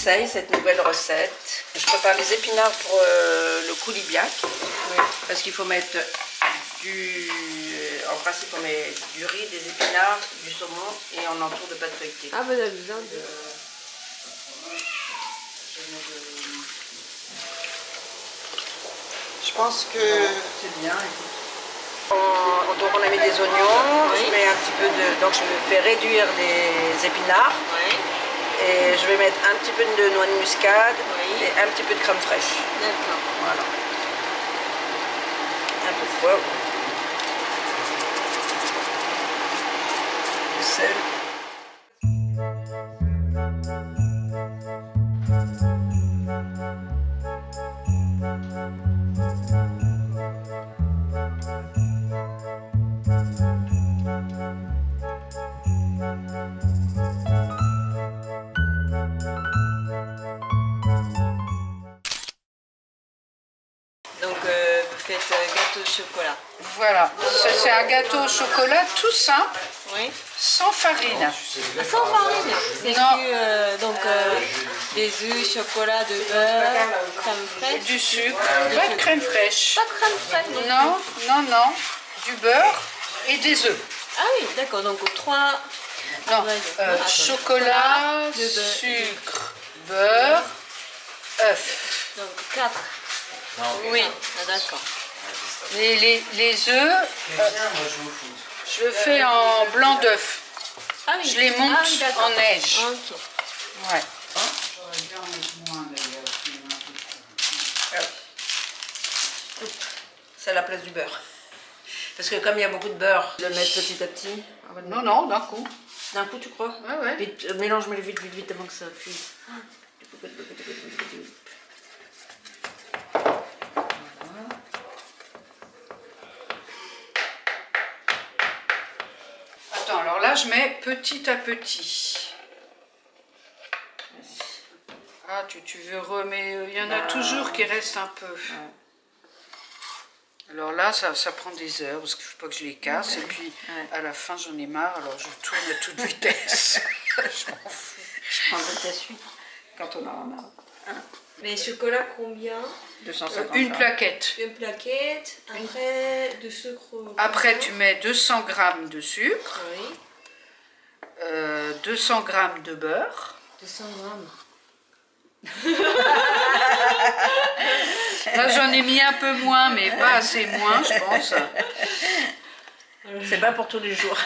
j'essaye cette nouvelle recette. Je prépare les épinards pour euh, le coulibiac. Parce qu'il faut mettre du... En principe, on met du riz, des épinards, du saumon et on entoure de pâte feuilletée. Ah, ben, vous avez besoin de... Je pense que c'est bien. On, donc on a mis des oignons, je mets un petit peu de, donc je fais réduire les épinards et je vais mettre un petit peu de noix de muscade et un petit peu de crème fraîche. D'accord. Voilà. Un peu de poivre. Du sel. Voilà, ça c'est un gâteau au chocolat tout simple, Oui. sans farine. Ah, sans farine. C'est euh, donc, euh, des œufs, chocolat, de beurre, crème fraîche. Du sucre, pas de crème fraîche. Pas de crème fraîche non. Non, non, non, du beurre et des œufs. Ah oui, d'accord. Donc, trois... Non, Ouais, euh, chocolat, de beurre. sucre, beurre, œuf. Donc, quatre. Oui, Ah, d'accord. Les, les, les œufs, euh, je le fais en blanc d'œuf. Ah oui. Je les monte Ah oui, en neige. Ouais. C'est à la place du beurre. Parce que comme il y a beaucoup de beurre, le mettre petit à petit. Ah bah Non, non, d'un coup. D'un coup, tu crois Ouais, ouais. Vite, euh, mélange-moi vite, vite, vite avant que ça fuise. Attends, alors là, je mets petit à petit. Ah, tu, tu veux remettre... Il y en a Bah, toujours qui restent un peu. Alors là, ça, ça prend des heures, parce qu'il ne faut pas que je les casse. Et puis, Ouais. à la fin, j'en ai marre, alors je tourne à toute vitesse. je m'en fous. Je prendrai ta suite quand on aura marre. Les chocolats, combien 250 Une plaquette. Une plaquette. Après, de sucre. Après, tu mets 200 grammes de sucre, Oui. Euh, 200 grammes de beurre. 200 grammes. Là, j'en ai mis un peu moins, mais pas assez moins, je pense. C'est pas pour tous les jours.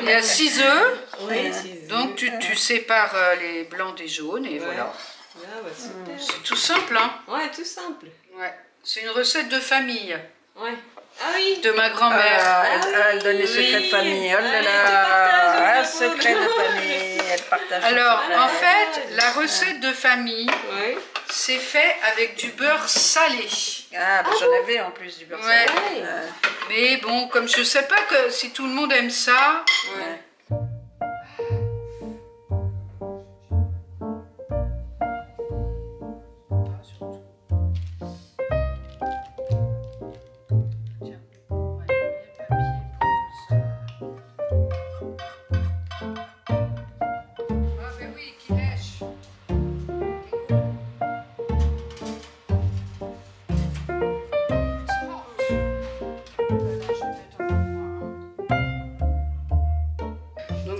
Il y a 6 œufs. Oui, Donc tu, tu sépares euh, les blancs des jaunes et voilà. Ah, bah. C'est tout simple, hein Ouais, tout simple. Ouais. C'est une recette de famille Ouais. Ah oui. de ma grand-mère. Ah, elle, elle donne les secrets de famille. Oh là là, un secret de famille. Elle partage. Alors, en fait, la recette de famille, c'est fait avec du beurre salé. Ah, bah, j'en avais en plus du beurre Ouais. salé. Ouais. Euh, Mais bon, comme je sais pas que si tout le monde aime ça, Ouais.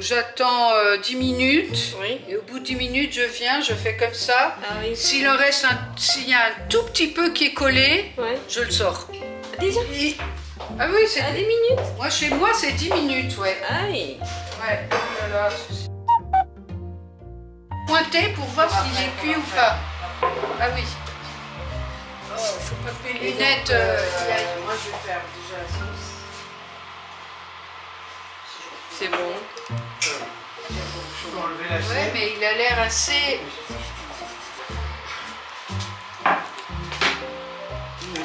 J'attends euh, 10 minutes Oui. et au bout de 10 minutes je viens, je fais comme ça. Ah oui. S'il en reste un, s'il y a un tout petit peu qui est collé, Ouais. je le sors. Déjà Ah oui, c'est À des minutes moi chez moi c'est 10 minutes, ouais. Ah oui. Ouais. Oh là là. Pointer pour voir s'il est cuit ou pas. Ah oui. Oh, faut pas que mes lunettes. euh, moi, je vais faire déjà la sauce. C'est bon. Ouais, mais il a l'air assez.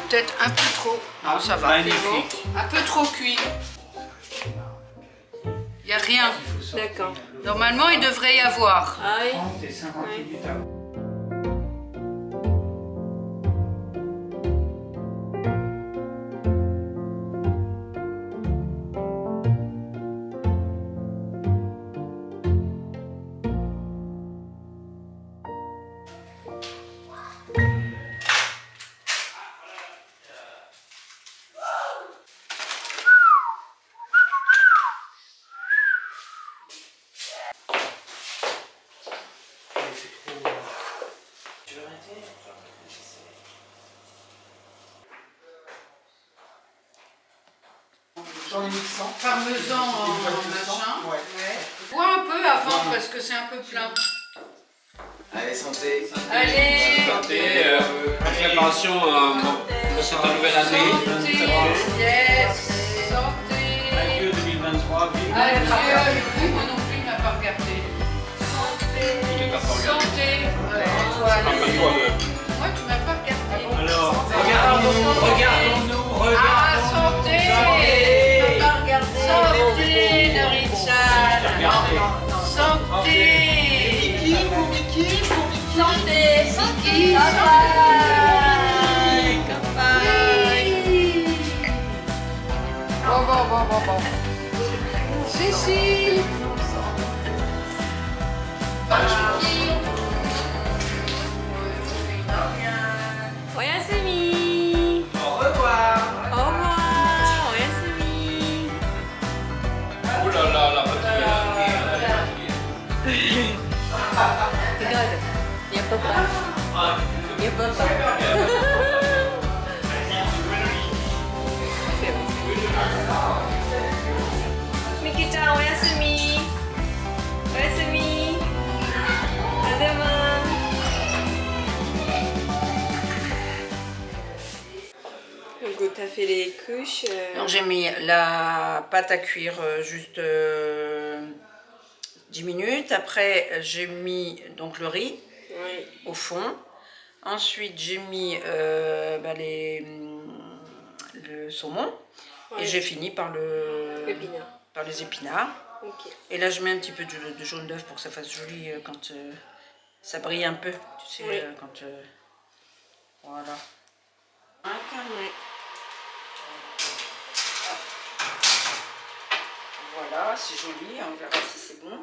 Peut-être un peu trop. Non, ça va. Magnifique. Un peu trop cuit. Il n'y a rien. D'accord. Normalement, il devrait y avoir. Ah oui. Parmesan en machin. ouais. Bois un peu avant parce que c'est un peu plein. Allez, santé. Allez Santé, euh, préparation euh, de cette nouvelle année. Santé Yes Santé Adieu 2023, vive Adieu moi non plus, il m'a pas regardé. Santé allez. pas toi, Moi, tu m'as pas regardé. Alors, regardons-nous, regardons-nous, fait les couches. euh, Alors, j'ai mis la pâte à cuire euh, juste euh, 10 minutes. Après, j'ai mis donc le riz Oui. au fond. Ensuite, j'ai mis euh, bah, les, hum, le saumon. Et j'ai fini par, le, par les épinards. Et là, je mets un petit peu de, de jaune d'œuf pour que ça fasse joli euh, quand euh, ça brille un peu. Tu sais, Oui. euh, quand. euh, voilà. Voilà, c'est joli, on verra si c'est bon.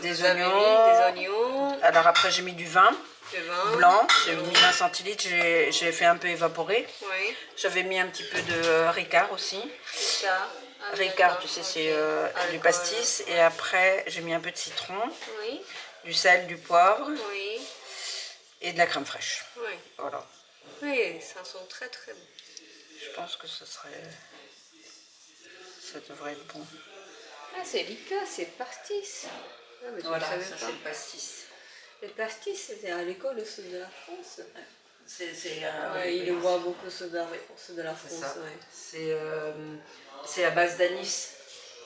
Des oignons. des oignons, Alors après, j'ai mis du vin du vin. blanc. J'ai mis 20 centilitres, j'ai fait un peu évaporer. Oui. J'avais mis un petit peu de Ricard aussi. Ça. Ah, Ricard, tu sais, c'est euh, du pastis. Et après, j'ai mis un peu de citron, Oui. du sel, du poivre Oui. et de la crème fraîche. Oui. Voilà. Oui, ça sent très très bon. Je pense que ce serait. Ça devrait être bon. Ah, c'est Lika, c'est pastis. Ah, mais Voilà, ça c'est le pastis. Le pastis, c'était à l'école au sud de la France. C'est. c'est, euh, Ouais, il le voit beaucoup au sud de la, sud de la C'est France. ça. Ouais. C'est euh, c'est à base d'anis.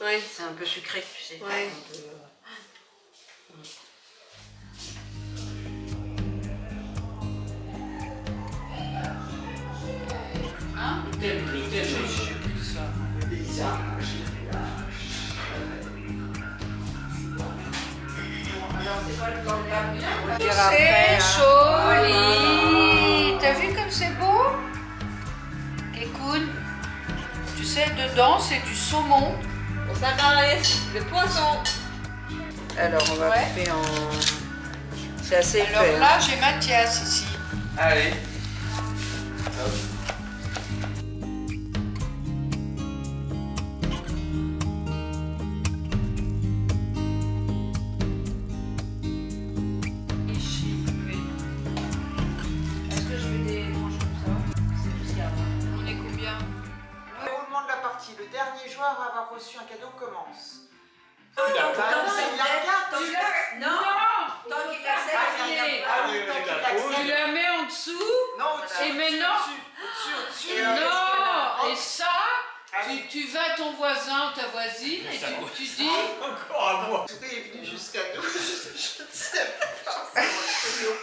Ouais. C'est un peu sucré, tu sais. Ouais. Un C'est joli T'as vu comme c'est beau? Écoute, tu sais, dedans, c'est du saumon. On s'intéresse. Le poisson. Alors, on va Ouais. couper en. C'est assez Alors épais. hein. là, j'ai Mathias ici. Allez. Est-ce Le dernier joueur à avoir reçu un cadeau commence. Tant qu'il accepte, tant qu'il- Non Tant qu'il accepte, Ah, il regarde ah pas. oui, tant qu'il Tu la mets en dessous Non, au-dessus. Et maintenant Au-dessus, au-dessus, Non Et ça, Ah tu, tu vas à ton voisin ou ta voisine et tu, tu dis Encore à moi. Tout est venu jusqu'à nous. Je ne sais pas.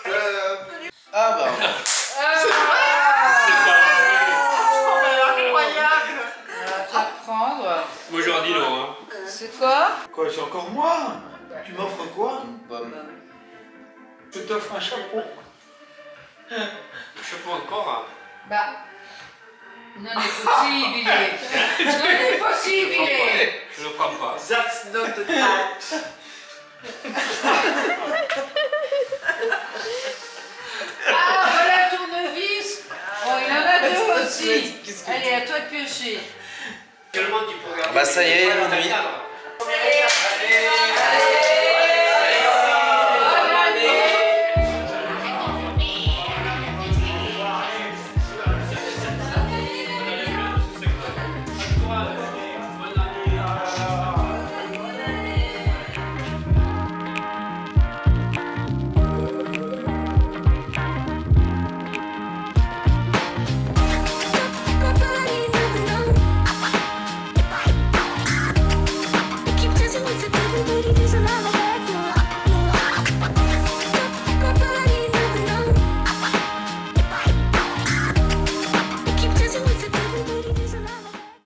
Euh, Ah bah. Ah, C'est pas vrai. incroyable. À prendre. Moi j'aurais dit non. Hein. C'est quoi Quoi, c'est encore moi Tu m'offres quoi? Une pomme. Je t'offre un chapeau. Sais pas encore. hein. Bah. Non, possible, il est. Non, possible. Je ne crois pas. That's not a fact. Ah, voilà le tournevis. Oh, il en a deux aussi. Allez, à toi de piocher. Bah, ça y est, Voilà, minuit. cadre.